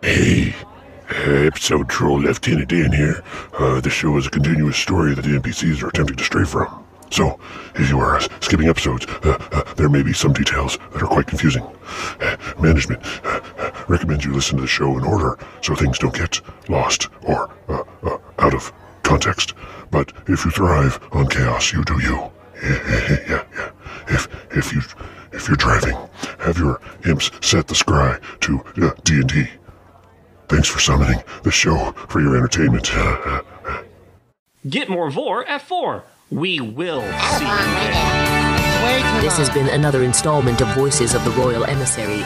Hey, episode troll Lieutenant Dan here. Uh, this show is a continuous story that the NPCs are attempting to stray from. So, if you are skipping episodes, uh, uh, there may be some details that are quite confusing. Uh, management uh, uh, recommends you listen to the show in order so things don't get lost or out of context. But if you thrive on chaos, you do you. Yeah, yeah, yeah. If if you if you're driving, have your imps set the scry to uh, D and D. Thanks for summoning the show for your entertainment. Get more Vor at 4. We will see you there. This has been another installment of Voices of the Royal Emissary.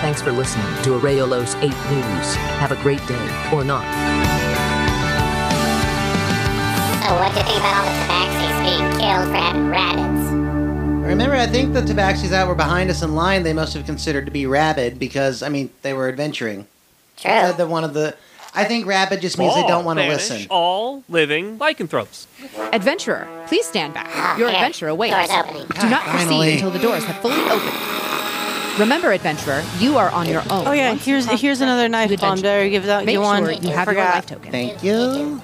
Thanks for listening to Areolos 8 News. Have a great day, or not. Oh, so what do you think about all the tabaxis being killed for having rabbits? Remember, I think the tabaxis that were behind us in line, they must have considered to be rabid because, I mean, they were adventuring. True. Said that one of the. I think rabid just means they don't want to Banish listen. All living lycanthropes. Adventurer, please stand back. Your adventure awaits. Door's opening. Do not proceed until the doors have fully opened. Remember, adventurer, you are on your own. Oh yeah, Once here's cross here's the another knife threshold bomb. to There, give that. Make you want? sure you have your forgot. life token. Thank you.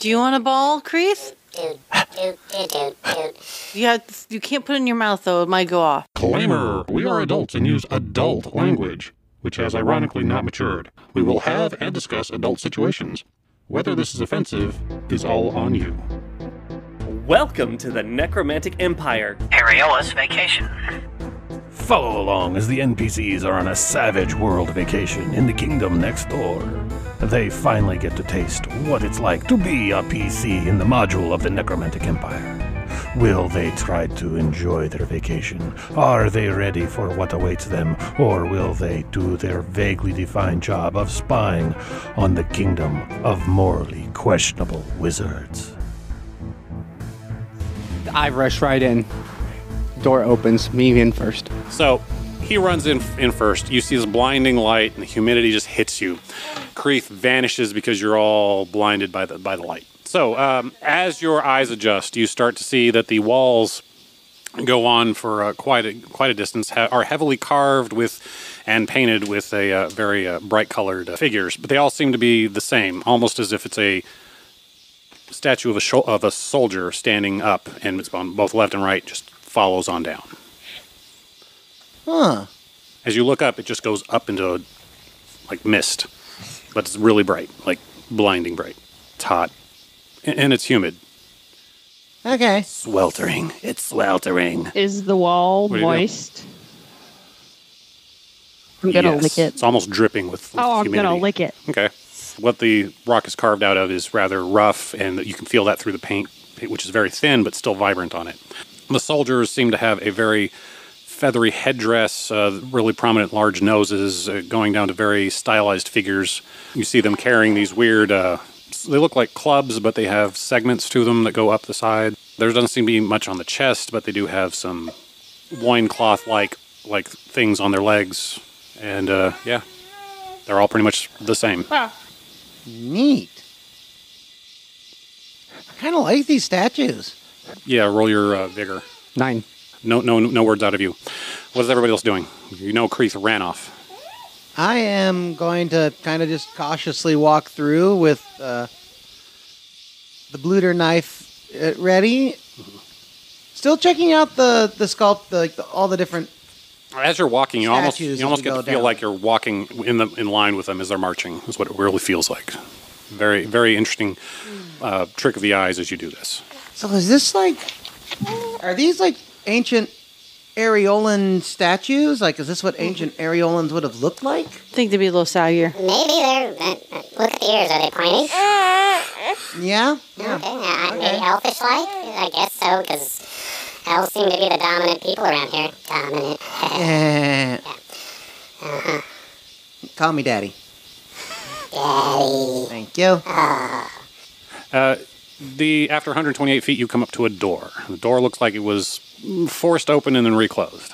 Do you want a ball, Kreath? Dude, dude, dude, dude, dude. You have, you can't put it in your mouth though; it might go off. Disclaimer We are adults and use adult language, which has ironically not matured. We will have and discuss adult situations. Whether this is offensive is all on you. Welcome to the Necromantic Empire. Areolas vacation. Follow along as the NPCs are on a savage world vacation in the kingdom next door. They finally get to taste what it's like to be a PC in the module of the Necromantic Empire. Will they try to enjoy their vacation? Are they ready for what awaits them? Or will they do their vaguely defined job of spying on the kingdom of morally questionable wizards? I rush right in. Door opens, me in first. So he runs in in first. You see this blinding light, and the humidity just hits you. Kreath vanishes because you're all blinded by the by the light. So um, as your eyes adjust, you start to see that the walls go on for uh, quite a quite a distance. Ha- are heavily carved with and painted with a uh, very uh, bright colored uh, figures, but they all seem to be the same, almost as if it's a statue of a sho- of a soldier standing up, and it's on both left and right, just follows on down. Huh. As you look up, it just goes up into a, like mist, but it's really bright, like blinding bright. It's hot, and, and it's humid, Okay. sweltering. It's sweltering. Is the wall What do you do? moist? I'm gonna Yes. lick it. It's almost dripping with, with Oh, I'm humidity. gonna lick it. Okay. What the rock is carved out of is rather rough, and you can feel that through the paint, which is very thin but still vibrant on it. The soldiers seem to have a very feathery headdress, uh, really prominent large noses, uh, going down to very stylized figures. You see them carrying these weird. Uh, they look like clubs, but they have segments to them that go up the side. There doesn't seem to be much on the chest, but they do have some loincloth like like things on their legs, and uh, yeah, they're all pretty much the same. Neat. I kind of like these statues. Yeah, roll your uh, vigor. Nine. No, no, no words out of you. What is everybody else doing? You know, Kreath ran off. I am going to kind of just cautiously walk through with uh, the bluter knife uh, ready. Still checking out the the sculpt, the, like the, all the different. As you're walking, you almost Statues you almost as get we to feel down. like you're walking in the in line with them as they're marching. Is what it really feels like. Very, very interesting uh, trick of the eyes as you do this. So is this like? Are these like ancient Areolan statues? Like, is this what ancient Areolans would have looked like? I think they'd be a little saggier. Maybe they're. Uh, uh, look at the ears. Are they pointy? Yeah. Okay. Uh, maybe elfish like? I guess so, because elves seem to be the dominant people around here. Dominant. Yeah. uh-huh. Call me daddy. Daddy. Thank you. Uh, the after 128 feet, you come up to a door. The door looks like it was forced open and then reclosed.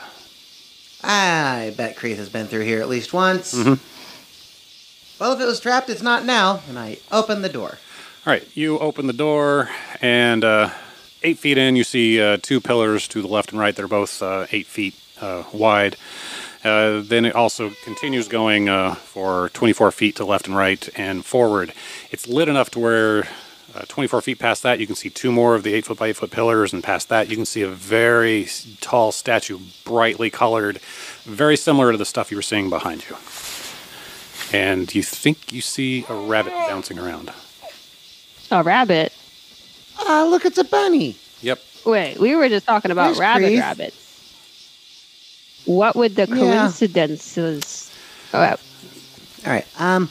I bet Kreath has been through here at least once. Mhm. Well, if it was trapped, it's not now. And I open the door. All right, you open the door, and uh, eight feet in, you see uh, two pillars to the left and right. They're both uh, eight feet uh, wide, Uh, then it also continues going uh, for 24 feet to left and right and forward. It's lit enough to where uh, 24 feet past that you can see two more of the 8 foot by 8 foot pillars, and past that you can see a very tall statue, brightly colored, very similar to the stuff you were seeing behind you. And you think you see a rabbit bouncing around. A rabbit. Ah, look, it's a bunny. Yep. Wait, we were just talking about There's rabbit Kreath. rabbits. What would the Yeah. coincidences? Oh, All right. Um,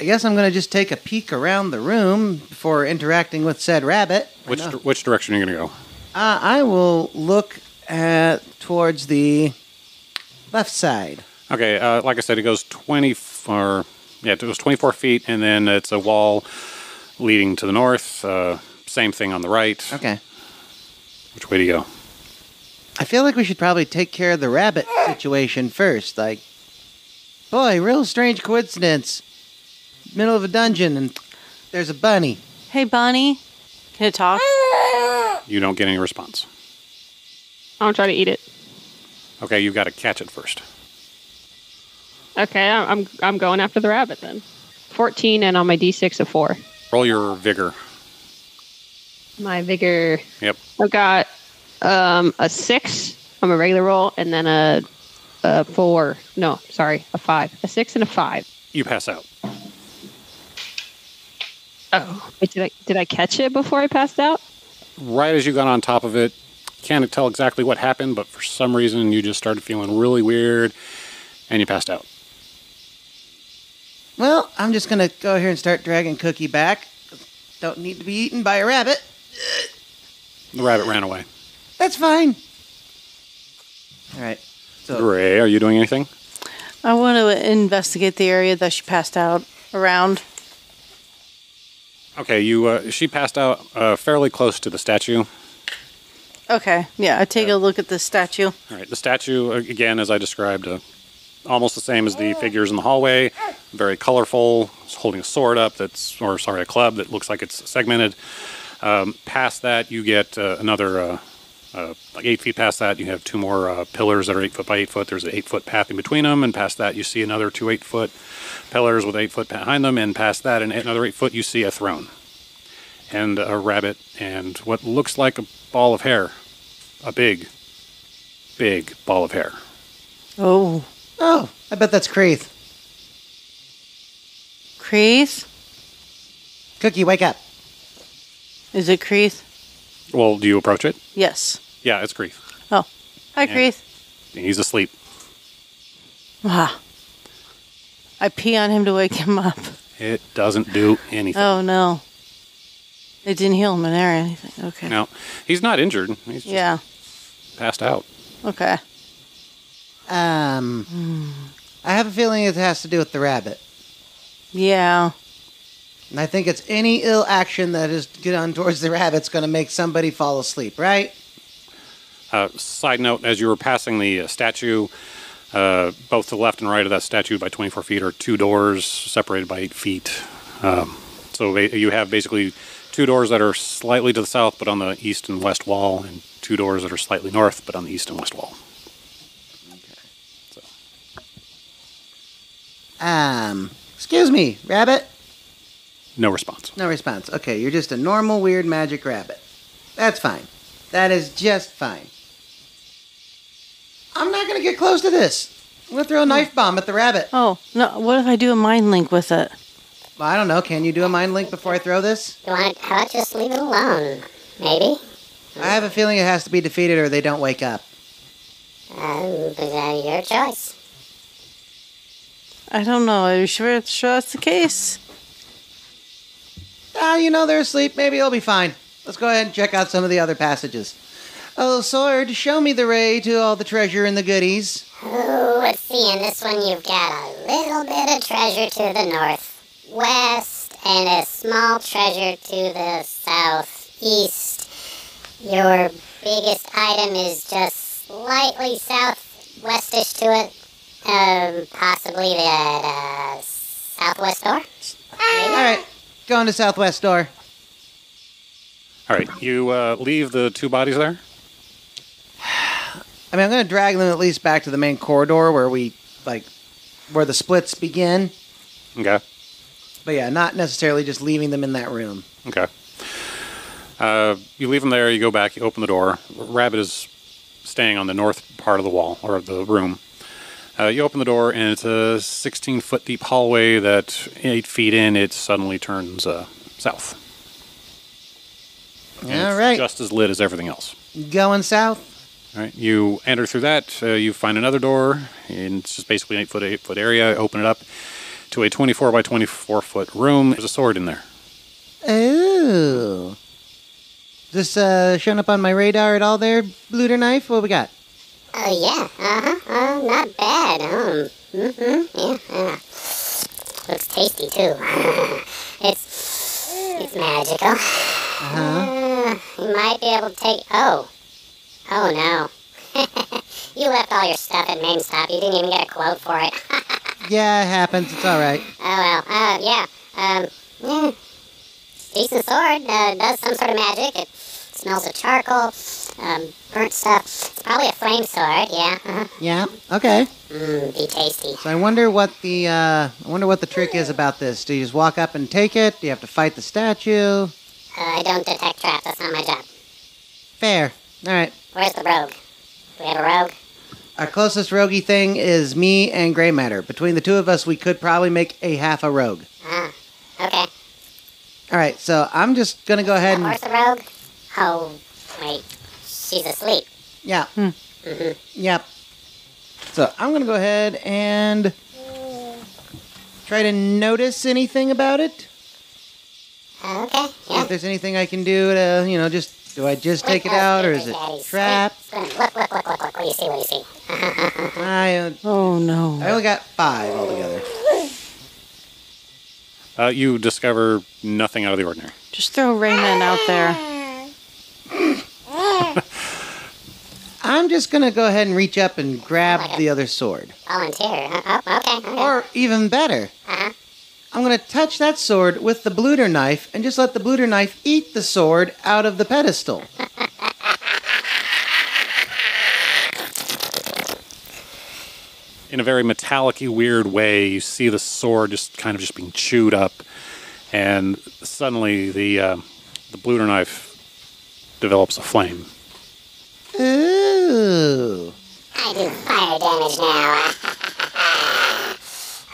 I guess I'm gonna just take a peek around the room before interacting with said rabbit. Which, which direction are you going to go? Uh, I will look at towards the left side. Okay, uh, like I said, it goes 20 f- or yeah, it goes 24 feet, and then it's a wall leading to the north. Uh, same thing on the right. Okay. Which way do you go? I feel like we should probably take care of the rabbit situation first. Like, boy, real strange coincidence. Middle of a dungeon and there's a bunny. Hey, bunny, Can it talk? You don't get any response. I'll try to eat it. Okay, you've got to catch it first. Okay, I- I'm I'm going after the rabbit then. 14 and on my d6 a 4. Roll your vigor. My vigor. Yep. I've got um, a 6 on a regular roll and then a, a 4. No, sorry, a 5. A 6 and a 5. You pass out. Oh. Wait, did I, did I catch it before I passed out? Right as you got on top of it, can't tell exactly what happened, but for some reason you just started feeling really weird, and you passed out. Well, I'm just gonna go here and start dragging Cookie back. Don't need to be eaten by a rabbit. The rabbit ran away. That's fine. All right. So Grey, are you doing anything? I want to investigate the area that she passed out around. Okay, you. Uh, she passed out uh, fairly close to the statue. Okay, yeah, I take a look at the statue. All right, the statue, uh, again, as I described, uh, almost the same as the figures in the hallway. Very colorful. It's holding a sword up that's, or sorry, a club that looks like it's segmented. Um, past that, you get uh, another, uh, like eight feet past that, you have two more uh, pillars that are eight foot by eight foot. There's an eight foot path in between them, and past that, you see another two eight foot pillars with eight foot behind them, and past that, and another eight foot, you see a throne and a rabbit and what looks like a ball of hair, a big, big ball of hair. Oh, Oh, I bet that's Kreath. Kreath? Cookie, wake up. Is it Kreath? Well, do you approach it? Yes. Yeah, it's Grief. Oh, hi, Yeah. Kreath. He's asleep. Ah. I pee on him to wake him up. It doesn't do anything. Oh no. It didn't heal him in or anything. Okay. No, he's not injured. He's just Yeah. passed out. Okay. Um, I have a feeling it has to do with the rabbit. Yeah. And I think it's any ill action that is done towards the rabbit's going to make somebody fall asleep, right? Uh, side note: As you were passing the uh, statue, uh, both to the left and right of that statue by 24 feet are two doors separated by eight feet. Um, so ba- you have basically two doors that are slightly to the south, but on the east and west wall, and two doors that are slightly north, but on the east and west wall. Um, excuse me, rabbit? No response. No response. Okay, you're just a normal weird magic rabbit. That's fine. That is just fine. I'm not gonna get close to this. I'm gonna throw a knife bomb at the rabbit. Oh, no. What if I do a mind link with it? Well, I don't know. Can you do a mind link before I throw this? You want, how about just leave it alone? Maybe? I have a feeling it has to be defeated or they don't wake up. Um, but, uh, your choice. I don't know. Are you sure, sure that's the case? Ah, you know they're asleep. Maybe it'll be fine. Let's go ahead and check out some of the other passages. Oh, sword, show me the way to all the treasure and the goodies. Ooh, let's see. In this one, you've got a little bit of treasure to the northwest and a small treasure to the southeast. Your biggest item is just slightly southwestish to it, um, possibly the uh, southwest door. All right, going to southwest door. All right, you uh, leave the two bodies there. I mean, I'm going to drag them at least back to the main corridor where we like where the splits begin. Okay. But yeah, not necessarily just leaving them in that room. Okay. Uh, you leave them there. You go back. You open the door. Rabbit is staying on the north part of the wall or the room. Uh, you open the door, and it's a 16 foot deep hallway that, eight feet in, it suddenly turns uh, south. And All it's right. Just as lit as everything else. Going south. All right. You enter through that. Uh, you find another door, and it's just basically an eight foot, eight foot area. Open it up to a 24 by 24 foot room. There's a sword in there. Oh. Is this uh, showing up on my radar at all there, Bluter Knife? What we got? Oh, yeah. Uh-huh. Uh, not bad. Um, mm-hmm. Yeah, yeah. Looks tasty, too. it's, it's magical. Uh-huh. Uh, you might be able to take... Oh. Oh, no. you left all your stuff at Main Stop. You didn't even get a quote for it. Yeah, it happens. It's all right. Oh well, uh, yeah, um, yeah. Decent sword, uh, does some sort of magic. It smells of charcoal, um, burnt stuff. It's probably a flame sword, yeah. Uh-huh. Yeah. Okay. Mmm, be tasty. So I wonder what the uh, I wonder what the trick is about this. Do you just walk up and take it? Do you have to fight the statue? Uh, I don't detect traps, that's not my job. Fair. All right. Where's the rogue? Do we have a rogue? Our closest roguey thing is me and Grey Matter. Between the two of us, we could probably make a half a rogue. Ah, okay. All right. So I'm just gonna go ahead and Where's the rogue? Oh, wait. She's asleep. yeah. Mm-hmm. Yep. So I'm gonna go ahead and try to notice anything about it. Uh, okay, See yeah. if there's anything I can do to, you know, just do I just take it out or is it trap? Look, look, look, look, look. What do you see? What do you see? I uh, Oh no. I only got five altogether. Uh, you discover nothing out of the ordinary. Just throw Rayman out there. I'm just gonna go ahead and reach up and grab the other sword. Volunteer. Uh, oh, okay, okay. Or even better, Uh-huh. I'm gonna touch that sword with the bluter knife and just let the bluter knife eat the sword out of the pedestal. in a very metallic weird way you see the sword just kind of just being chewed up and suddenly the uh, the bluter knife develops a flame Ooh. I do fire damage now.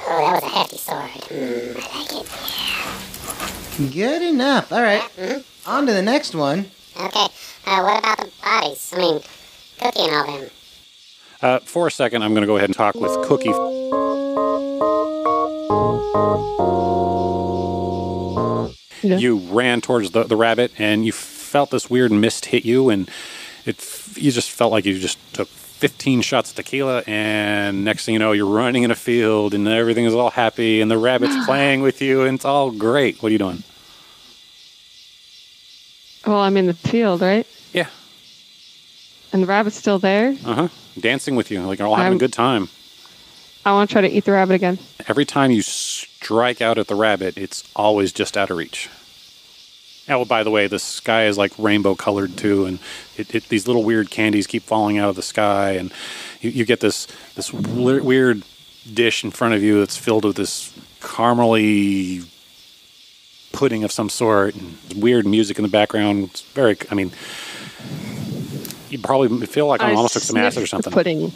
oh, that was a hefty sword. Mm, I like it. Good enough. All right. On to the next one. Okay, uh, what about the bodies? I mean, Cookie and all them. uh, for a second i'm going to go ahead and talk with cookie you ran towards the, the rabbit and you felt this weird mist hit you and it you just felt like you just took 15 shots of tequila and next thing you know you're running in a field and everything is all happy and the rabbit's playing with you and it's all great what are you doing Well, I'm in the field, right? Yeah. And the rabbit's still there. uh-huh dancing with you like you're all having I'm- a good time I want to try to eat the rabbit again. every time you strike out at the rabbit it's always just out of reach oh by the way the sky is like rainbow colored too and it, it, these little weird candies keep falling out of the sky and you, you get this this weird dish in front of you that's filled with this caramely pudding of some sort and weird music in the background it's very i mean you probably feel like i I almost took some acid or something pudding.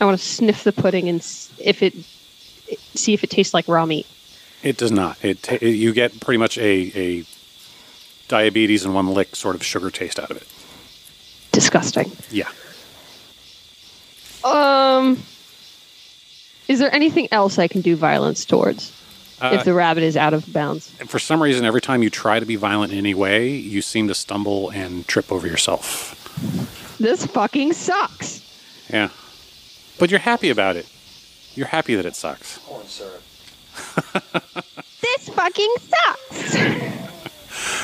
I want to sniff the pudding and if it see if it tastes like raw meat. It does not. It ta you get pretty much a, a diabetes in one lick sort of sugar taste out of it. Disgusting. Yeah. Um, is there anything else I can do violence towards Uh, if the rabbit is out of bounds? For some reason, every time you try to be violent in any way, you seem to stumble and trip over yourself. This fucking sucks. Yeah. But you're happy about it. You're happy that it sucks. Corn syrup. This fucking sucks.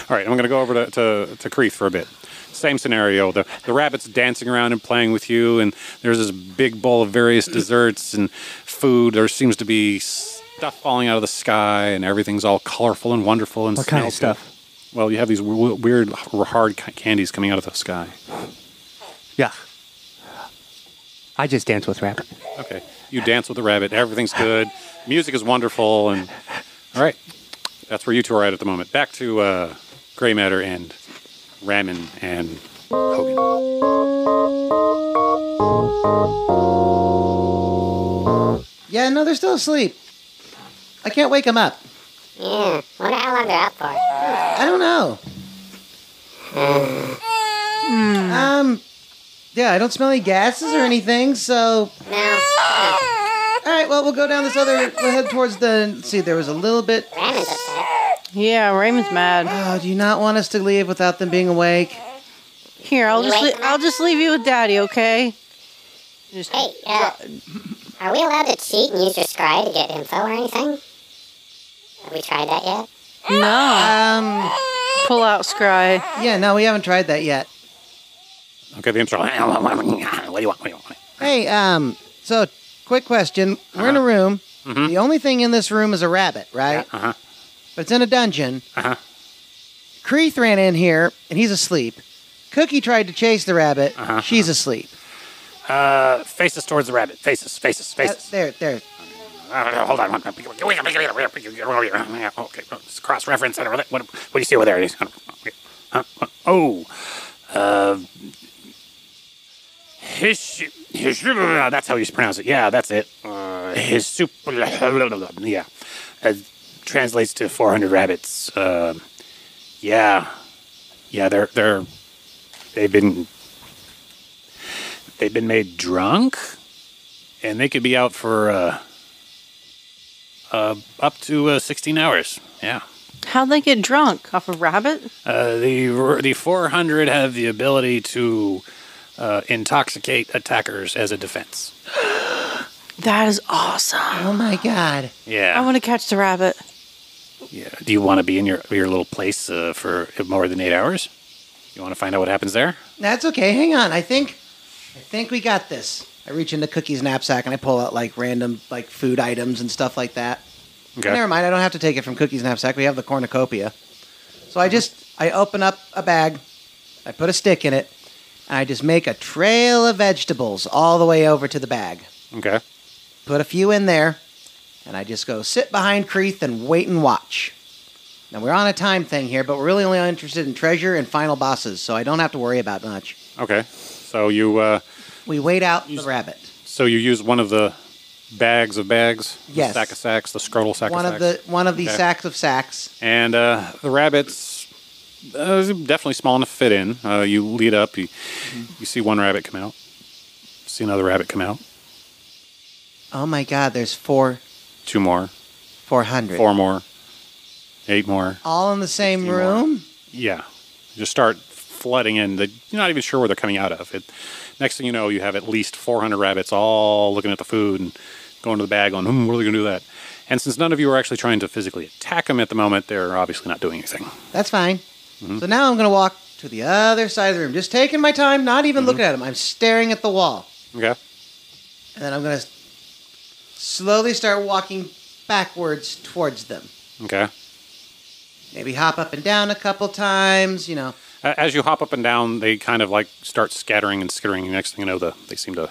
All right, I'm going to go over to, to, to Kreath for a bit. Same scenario. The, the rabbit's dancing around and playing with you, and there's this big bowl of various desserts and food. There seems to be stuff falling out of the sky, and everything's all colorful and wonderful and What kind of good. stuff? Well, you have these w- weird, hard candies coming out of the sky. Yeah. I just dance with rabbit. Okay. You dance with the rabbit. Everything's good. Music is wonderful. And all right, that's where you two are at at the moment. Back to uh, Grey Matter and Ramen and Hogan. Yeah, no, they're still asleep. I can't wake them up. Yeah. Wonder how long they're up for. I don't know. Um, yeah, I don't smell any gases or anything, so. No. All right, well, we'll go down this other. We'll head towards the. see, there was a little bit. Yeah, Raymond's mad. Oh, do you not want us to leave without them being awake? Here, I'll just Wait. le- I'll just leave you with Daddy, okay? Just Hey, uh, are we allowed to cheat and use your scry to get info or anything? Have we tried that yet? no. Um, Pull out Scry. yeah, no, we haven't tried that yet. Okay, the intro. What do you want? What do you want? What do you want? Hey, um, so quick question. We're in a room. The only thing in this room is a rabbit, right? Uh huh. But it's in a dungeon. Uh huh. Kreath ran in here and he's asleep. Cookie tried to chase the rabbit. Uh-huh. She's asleep. Uh, faces towards the rabbit. Faces, faces, Uh, faces. there, there. Uh, hold on. hold on. Okay, it's cross reference. What, what do you see over there? Huh? Oh, uh, his, his, that's how you pronounce it. Yeah, that's it. Uh, his super, yeah, uh, translates to 400 rabbits. Uh, yeah, yeah, they're they're they've been they've been made drunk, and they could be out for uh, uh, up to uh, 16 hours. Yeah. How'd they get drunk? Off a rabbit? Uh, the the 400 have the ability to uh, intoxicate attackers as a defense. That is awesome. Oh my god. Yeah. I want to catch the rabbit. yeah. Do you want to be in your your little place uh, for more than eight hours? You want to find out what happens there? That's okay. Hang on. I think I think we got this. I reach into Cookie's knapsack and I pull out like random like food items and stuff like that. Okay. Never mind. I don't have to take it from Cookie's knapsack. We have the cornucopia. So I just I open up a bag. I put a stick in it. And I just make a trail of vegetables all the way over to the bag. Okay. Put a few in there. And I just go sit behind Kreath and wait and watch. Now we're on a time thing here, but we're really only interested in treasure and final bosses, so I don't have to worry about much. Okay. So you uh, We wait out the rabbit. so you use one of the bags of bags. the Yes. sack of sacks. The scrotal sack one of of the one of the Okay. sacks of sacks. And uh, the rabbits uh, definitely small enough to fit in. Uh, you lead up. You, you see one rabbit come out. See another rabbit come out. Oh my God! There's four Two more. four hundred. Four more. Eight more. All in the same 60 more. room. Yeah. Just start flooding in. The, you're not even sure where they're coming out of. It, next thing you know, you have at least 400 rabbits all looking at the food and going to the bag on, hmm, what are they going to do that? And since none of you are actually trying to physically attack them at the moment, they're obviously not doing anything. That's fine. Mm-hmm. So now I'm gonna walk to the other side of the room, just taking my time, not even Mm-hmm. looking at them. I'm staring at the wall, Okay. and then I'm gonna slowly start walking backwards towards them. Okay. Maybe hop up and down a couple times. You know. As you hop up and down, they kind of like start scattering and skittering. Next thing you know, the, they seem to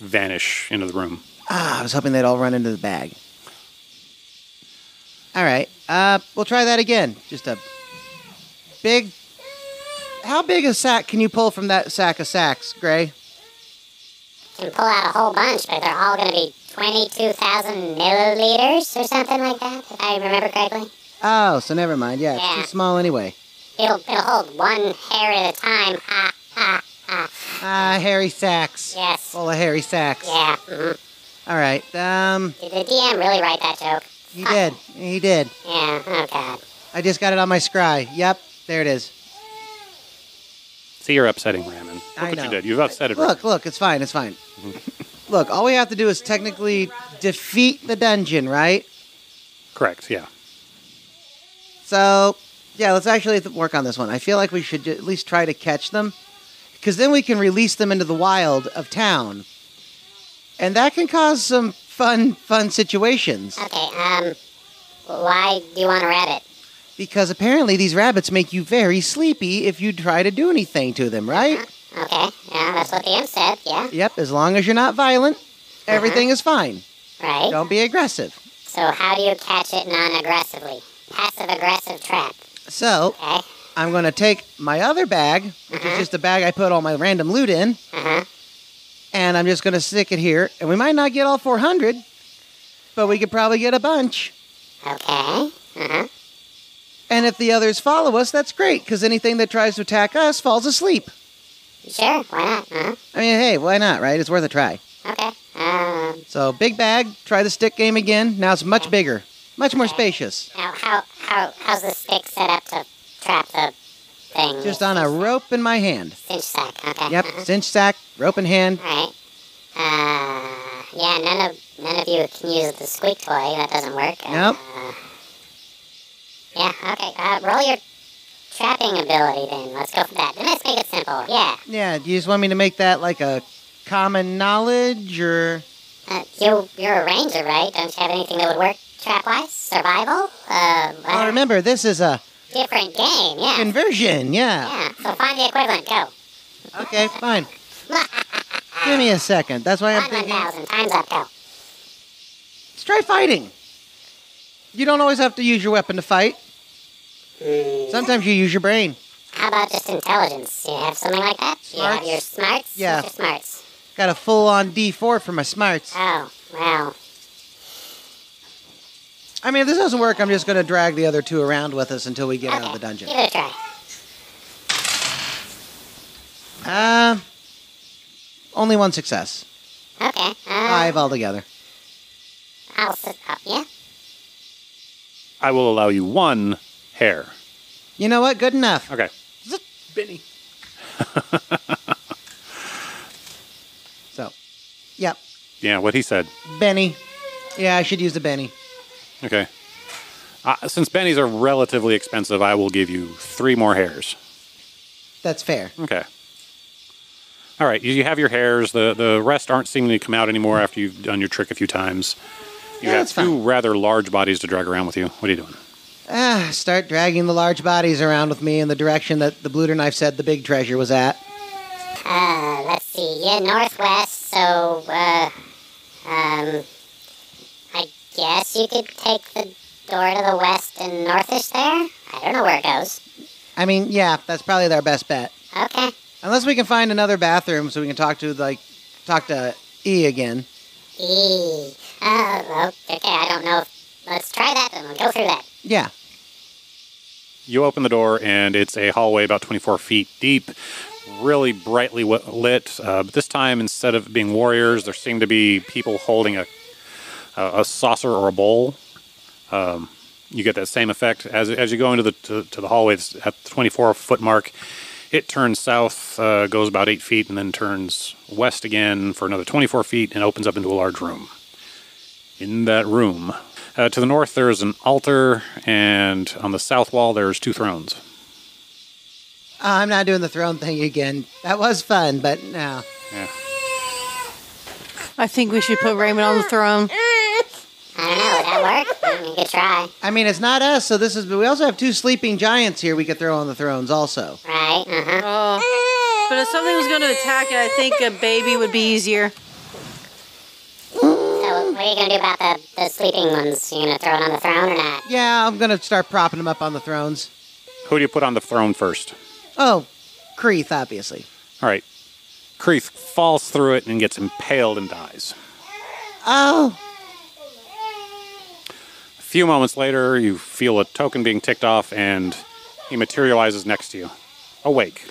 vanish into the room. Ah, I was hoping they'd all run into the bag. All right. Uh, we'll try that again. Just a big. How big a sack can you pull from that sack of sacks, Grey? Can pull out a whole bunch, but they're all going to be 22,000 milliliters or something like that, if I remember correctly. Oh, so never mind. Yeah, it's Yeah. too small anyway. It'll, it'll hold one hair at a time. Ha, ha, ha. Ah, hairy sacks. Yes. Full of hairy sacks. Yeah. mhm. All right. Um, Did the DM really write that joke? he did. He did. Yeah. Oh, God. I just got it on my scry. Yep, there it is. See, you're upsetting Ramen. Look I what know. you did. You've upset it. Look, look, it's fine. It's fine. look, all we have to do is technically defeat the dungeon, right? Correct, yeah. So, yeah, let's actually work on this one. I feel like we should at least try to catch them, because then we can release them into the wild of town, and that can cause some fun, fun situations. Okay, um, why do you want a rabbit? Because apparently these rabbits make you very sleepy if you try to do anything to them, right? Okay, yeah, that's what the imp said. yeah. Yep, as long as you're not violent, everything is fine. Right. Don't be aggressive. So how do you catch it non-aggressively? Passive aggressive trap. So, Okay. I'm going to take my other bag, which is just a bag I put all my random loot in, Uh-huh. and I'm just going to stick it here. And we might not get all 400, but we could probably get a bunch. Okay. Uh-huh. And if the others follow us, that's great, because anything that tries to attack us falls asleep. Sure. Why not? Uh-huh. I mean, hey, why not, right? It's worth a try. Okay. Um, So, big bag, try the stick game again. Now it's much bigger, much more spacious. now, how how how's the stick set up to trap the thing? Just on a rope in my hand. cinch sack. Okay. Yep, Uh-huh. cinch sack, rope in hand. All right. Uh, yeah. None of none of you can use the squeak toy. That doesn't work. Nope. Uh, yeah. Okay. Uh, roll your trapping ability then. Let's go for that. Then let's make it simple. Yeah. Yeah, do you just want me to make that like a common knowledge or. Uh, you you're a ranger, right? Don't you have anything that would work trap wise? Survival? Uh, Oh, remember, this is a different game. Yeah. conversion, yeah. Yeah. So find the equivalent. Go. Okay, fine. Give me a second. That's why I'm Find thinking. thousand. Time's up. Go. Let's try fighting. You don't always have to use your weapon to fight. Sometimes you use your brain. How about just intelligence? You have something like that? You have your smarts? Yeah. What's your smarts? Got a full on D4 for my smarts. Oh, wow. I mean, if this doesn't work, I'm just going to drag the other two around with us until we get out of the dungeon. Give it a try. Uh, only one success. Okay. Uh, Five altogether. I'll sit up. Yeah. I will allow you one hair. You know what? Good enough. Okay. Benny. So, yep. Yeah, what he said. Benny. Yeah, I should use the Benny. Okay. Uh, since bennies are relatively expensive, I will give you three more hairs. That's fair. Okay. All right, you, have your hairs. The the rest aren't seeming to come out anymore after you've done your trick a few times. You Yeah, have two rather large bodies to drag around with you. What are you doing? Ah, start dragging the large bodies around with me in the direction that the Bluter knife said the big treasure was at. Uh, let's see. Yeah, northwest. So, uh, um, I guess you could take the door to the west and northish there. I don't know where it goes. I mean, yeah, that's probably their best bet. Okay. Unless we can find another bathroom so we can talk to like talk to E again. E. Uh, okay. I don't know. If, let's try that and we'll go through that. Yeah. You open the door, and it's a hallway about 24 feet deep, really brightly lit. Uh, but this time, instead of being warriors, there seem to be people holding a, a, saucer or a bowl. Um, you get that same effect as, as you go into the to, to the hallway at the 24 foot mark. It turns south, uh, goes about eight feet, and then turns west again for another 24 feet and opens up into a large room. In that room, uh, to the north, there's an altar, and on the south wall, there's two thrones. Uh, I'm not doing the throne thing again. That was fun, but no. Yeah. I think we should put Raymond on the throne. I don't know. Would that work? Mm, You could try. I mean, it's not us, so this is. But we also have two sleeping giants here we could throw on the thrones, also. Right. Uh huh. Oh. But if something was going to attack it, I think a baby would be easier. So, what are you gonna do about the, the sleeping ones? You gonna throw it on the throne or not? Yeah, I'm gonna start propping them up on the thrones. Who do you put on the throne first? Oh, Kreath, obviously. All right. Kreath falls through it and gets impaled and dies. Oh, A few moments later, you feel a token being ticked off, and he materializes next to you, awake.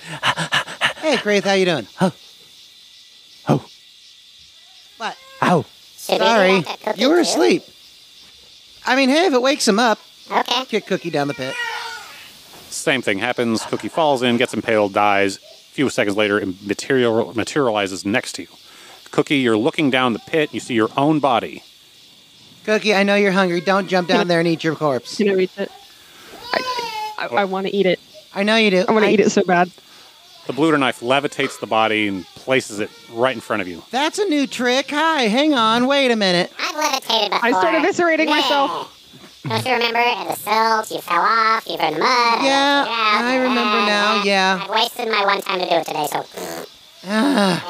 hey, Kreath, how you doing? Oh, oh, what? Ow. Should we Sorry, do that to Cookie you were asleep. I mean, hey, if it wakes him up, Okay. kick Cookie down the pit. Same thing happens. Cookie falls in, gets impaled, dies. A few seconds later, it material, materializes next to you. Cookie, you're looking down the pit. You see your own body. Cookie, I know you're hungry. Don't jump down there and eat your corpse. Can I reach it? I, I, I want to eat it. I know you do. I want to eat it so bad. The Bluter knife levitates the body and places it right in front of you. That's a new trick. Hi, hang on, wait a minute. I've levitated before. I started eviscerating Yeah. myself. Don't you remember? In the silt, you fell off, you were in the mud. Yeah, I I remember now. Yeah. I've wasted my one time to do it today, so. I,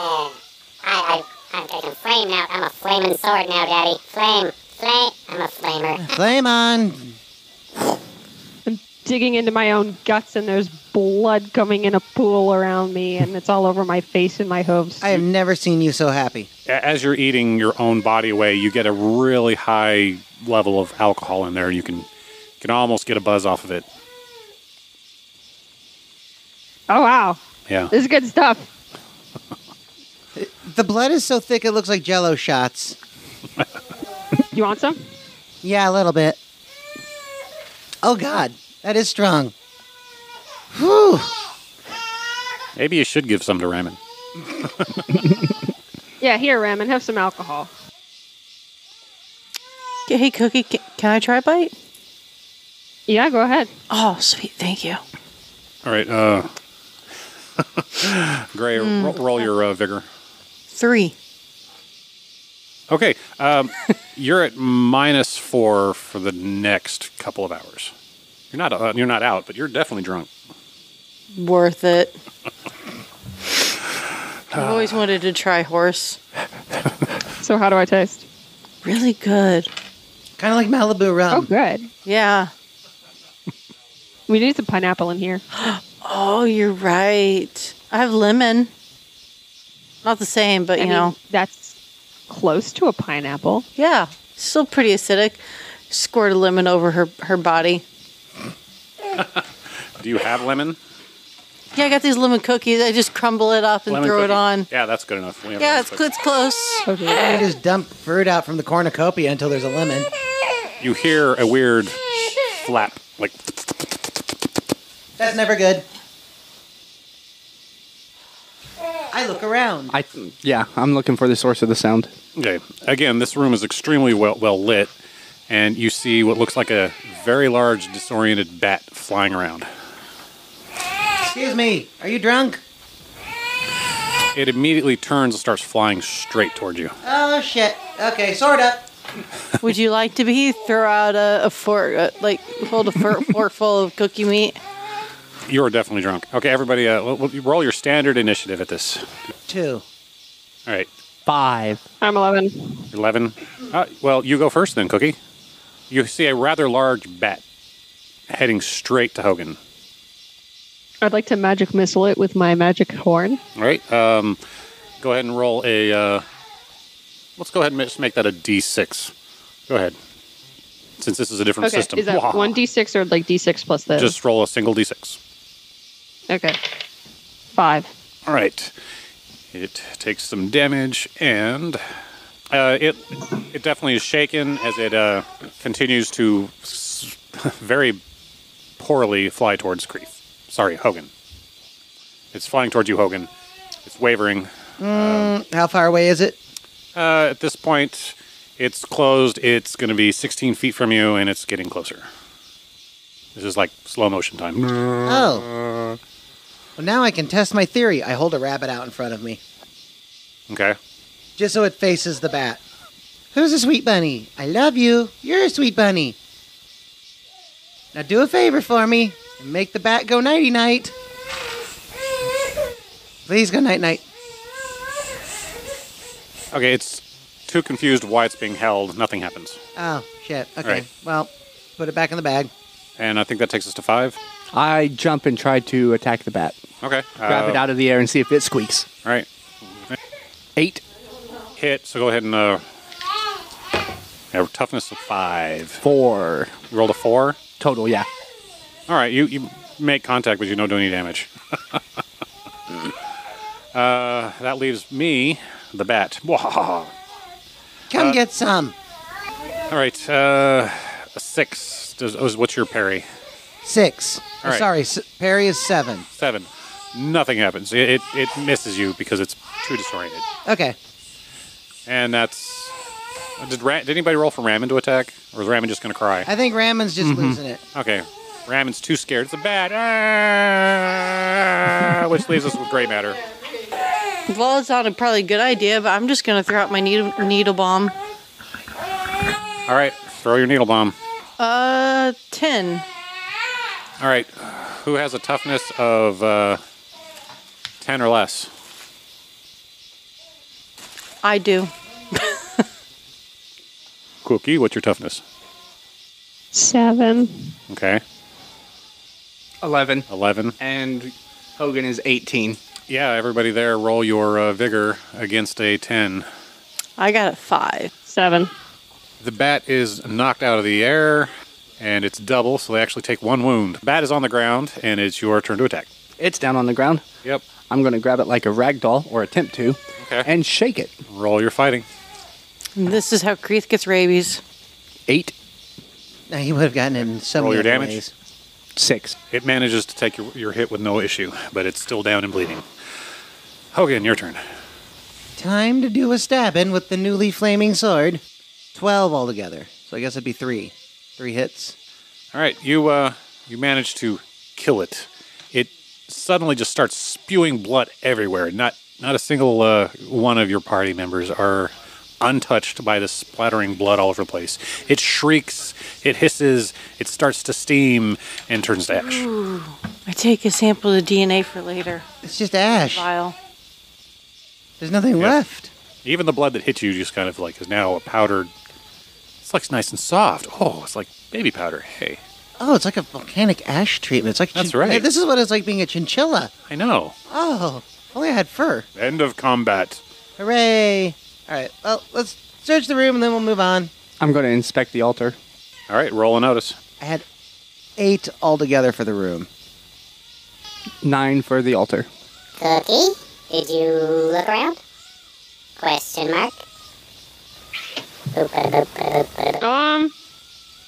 I, I can flame now. I'm a flaming sword now, Daddy. Flame, flame. I'm a flamer. Flame on. I'm digging into my own guts, and there's blood coming in a pool around me, and it's all over my face and my hooves. I have never seen you so happy. As you're eating your own body away, you get a really high level of alcohol in there. You can you can almost get a buzz off of it. Oh wow, Yeah. this is good stuff. The blood is so thick it looks like jello shots. You want some? Yeah, a little bit. Oh god, that is strong. Whew. Maybe you should give some to Ramen. Yeah, here, Ramen, have some alcohol. Hey, Cookie, ca- can I try a bite? Yeah, go ahead. Oh, sweet. Thank you. All right. Uh, Grey, ro- roll your uh, vigor. Three. Okay. Um, you're at minus four for the next couple of hours. You're not uh, you're not out, but you're definitely drunk. Worth it. I've ah. always wanted to try horse. So how do I taste? Really good. Kind of like Malibu rum. Oh, good. Yeah. We need some pineapple in here. Oh, you're right. I have lemon. Not the same, but I you mean, know. that's close to a pineapple. Yeah. Still pretty acidic. Squirt a lemon over her, her body. Do you have lemon? Yeah, I got these lemon cookies. I just crumble it up and lemon throw it on. Yeah, that's good enough. Yeah, it's, it's close. Okay. You just dump fruit out from the cornucopia until there's a lemon. You hear a weird flap, like That's never good. I look around. I yeah, I'm looking for the source of the sound. Okay. Again, this room is extremely well well lit, and you see what looks like a very large disoriented bat flying around. Excuse me, are you drunk? It immediately turns and starts flying straight towards you. Oh shit. Okay, sorta. Would you like to be? Throw out a, a fork, uh, like hold a fork, fork full of cookie meat. You are definitely drunk. Okay, everybody, uh, l- l- roll your standard initiative at this. Two. All right, Five. I'm 11. eleven. Uh, well, you go first then, Cookie. You see a rather large bat heading straight to Hogan. I'd like to magic missile it with my magic horn. All right. Um, go ahead and roll a. Uh, let's go ahead and just make that a D6. Go ahead. Since this is a different Okay, system. is that Wah. one d6 or like d6 plus the? Just roll a single D6. okay. Five. All right. It takes some damage, and uh, it it definitely is shaken as it uh, continues to s- very poorly fly towards Kreath. Sorry, Hogan. It's flying towards you, Hogan. It's wavering. Mm, how far away is it? Uh, at this point, it's closed. It's going to be 16 feet from you, and it's getting closer. This is like slow motion time. Oh. Well, now I can test my theory. I hold a rabbit out in front of me, Okay. just so it faces the bat. Who's a sweet bunny? I love you. You're a sweet bunny. Now do a favor for me and make the bat go nighty night. Please go night night. Okay, it's too confused why it's being held. Nothing happens. Oh shit. Okay. Right. Well, put it back in the bag. And I think that takes us to five. I jump and try to attack the bat. Okay. Grab uh, it out of the air and see if it squeaks. All right. Eight. Hit. So go ahead and uh, yeah, toughness of five. Four. You rolled a four. Total, yeah. All right. You you make contact, but you don't do any damage. uh, that leaves me, the bat. Come Uh, get some. All right, Uh, six. Does, oh, what's your parry? Six. All right. Sorry, parry is seven. Seven. Nothing happens. It, it it misses you because it's too disoriented. Okay. And that's. Did, Ra- did anybody roll for Ramen to attack, or is Ramen just going to cry? I think Ramon's just Mm-hmm. losing it. Okay. Ramen's too scared. It's a bat. Ah, which leaves us with grey matter. Well, it's not a probably good idea, but I'm just gonna throw out my needle needle bomb. All right. Throw your needle bomb. Uh, ten. All right. Who has a toughness of uh, 10 or less? I do. Cookie, what's your toughness? Seven. Okay. 11. 11. And Hogan is 18. Yeah, everybody there, roll your uh, vigor against a 10. I got a five. Seven. The bat is knocked out of the air, and it's double, so they actually take one wound. Bat is on the ground, and it's your turn to attack. It's down on the ground. Yep. I'm going to grab it like a rag doll, or attempt to, Okay. and shake it. Roll your fighting. This is how Kreath gets rabies. Eight. Now he would have gotten it in so Roll many your damage. ways. Six. It manages to take your, your hit with no issue, but it's still down and bleeding. Hogan, your turn. Time to do a stabbing with the newly flaming sword. Twelve altogether. So I guess it'd be three. Three hits. All right, you uh, you manage to kill it. It suddenly just starts spewing blood everywhere. Not not a single uh, one of your party members are untouched by the splattering blood all over the place. It shrieks, it hisses, it starts to steam, and turns to ash. Ooh. I take a sample of DNA for later. It's just ash. Vial. There's nothing Yeah. left. Even the blood that hit you just kind of like is now a powdered. It's like nice and soft. Oh, it's like baby powder. Hey, Oh, it's like a volcanic ash treatment. It's like That's chin- right. This is what it's like being a chinchilla. I know. Oh, if only I had fur. End of combat. Hooray! All right, well, let's search the room and then we'll move on. I'm going to inspect the altar. All right, roll a notice. I had eight altogether for the room. Nine for the altar. Cookie, did you look around? Question mark. Um,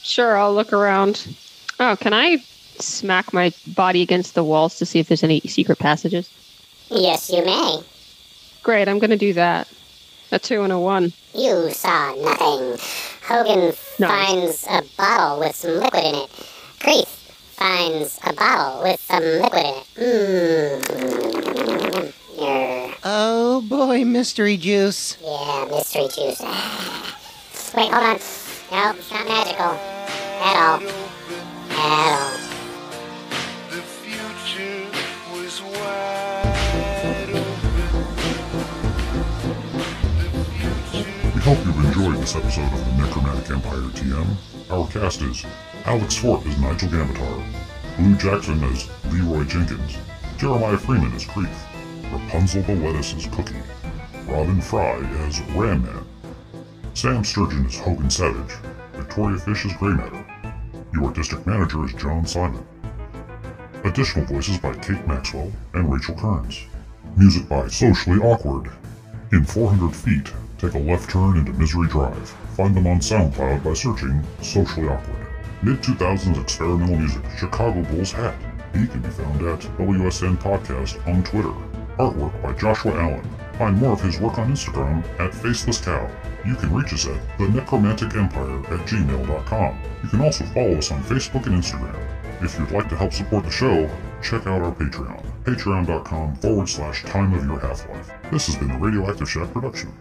sure, I'll look around. Oh, can I smack my body against the walls to see if there's any secret passages? Yes, you may. Great, I'm gonna do that. A two and a one. You saw nothing. Hogan finds a bottle with some liquid in it. Kreath finds a bottle with some liquid in it. Mmm. Your, Oh boy, mystery juice. yeah, mystery juice. Wait, hold on. No, it's not magical. At all. At all. We hope you've enjoyed this episode of the Necromantic Empire TM. Our cast is Alex Fort as Nigel Gambaatar, Blue Jackson as Leroy Jenkins, Jeremiah Freeman as Kreath, Rapunzel the Lettuce as Cookie, Robin Fry as Ram Man, Sam Sturgeon as Hogan Savage, Victoria Fish as Grey Matter, your district manager is John Simon. Additional voices by Kate Maxwell and Rachel Kerns. Music by Socially Awkward. In 400 feet, take a left turn into Misery Drive. Find them on SoundCloud by searching Socially Awkward. Mid 2000s experimental music, Chicago Bulls Hat. He can be found at WSN Podcast on Twitter. Artwork by Joshua Allen. Find more of his work on Instagram at Faceless Cow. You can reach us at the Necromantic Empire at gmail.com. You can also follow us on Facebook and Instagram. If you'd like to help support the show, check out our Patreon. Patreon.com forward slash time of your half life. This has been a Radioactive Shack production.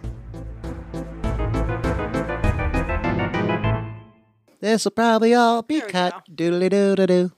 This'll probably all be cut. Doodly doo doo doo.